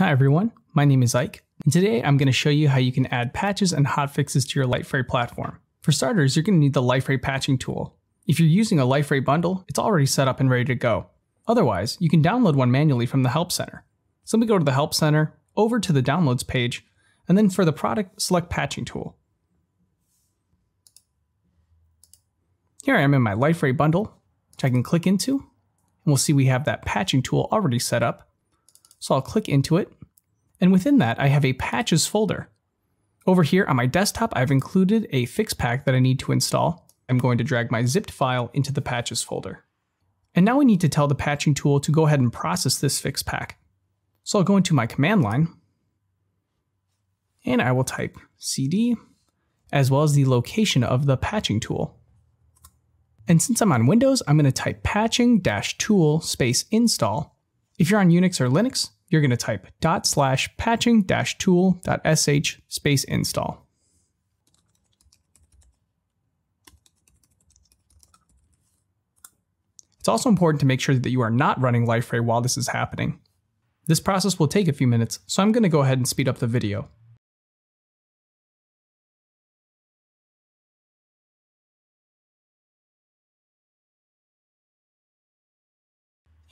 Hi everyone, my name is Ike, and today I'm going to show you how you can add patches and hotfixes to your Liferay platform. For starters, you're going to need the Liferay patching tool. If you're using a Liferay bundle, it's already set up and ready to go. Otherwise, you can download one manually from the Help Center. Simply go to the Help Center, over to the Downloads page, and then for the product, select Patching Tool. Here I am in my Liferay bundle, which I can click into, and we'll see we have that patching tool already set up. So I'll click into it, and within that I have a patches folder. Over here on my desktop, I've included a fix pack that I need to install. I'm going to drag my zipped file into the patches folder. And now we need to tell the patching tool to go ahead and process this fix pack. So I'll go into my command line, and I will type cd, as well as the location of the patching tool. And since I'm on Windows, I'm going to type patching-tool space install. If you're on Unix or Linux, you're going to type dot slash patching dash tool dot sh space install. It's also important to make sure that you are not running Liferay while this is happening. This process will take a few minutes, so I'm going to go ahead and speed up the video.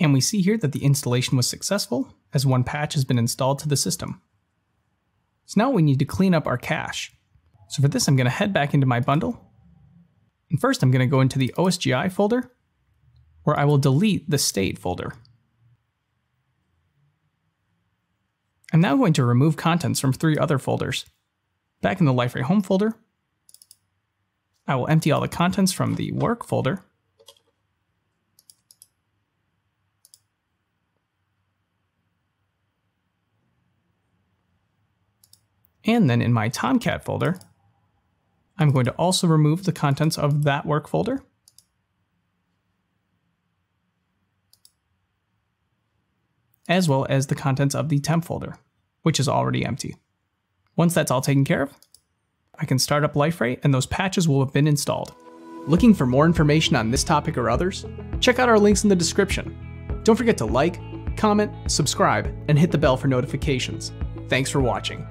And we see here that the installation was successful, as one patch has been installed to the system. So now we need to clean up our cache. So for this, I'm going to head back into my bundle. And first, I'm going to go into the OSGI folder, where I will delete the state folder. I'm now going to remove contents from three other folders. Back in the Liferay home folder, I will empty all the contents from the work folder, And then in my Tomcat folder, I'm going to also remove the contents of that work folder. as well as the contents of the temp folder, which is already empty. Once that's all taken care of, I can start up Liferay and those patches will have been installed. Looking for more information on this topic or others? Check out our links in the description. Don't forget to like, comment, subscribe, and hit the bell for notifications. Thanks for watching.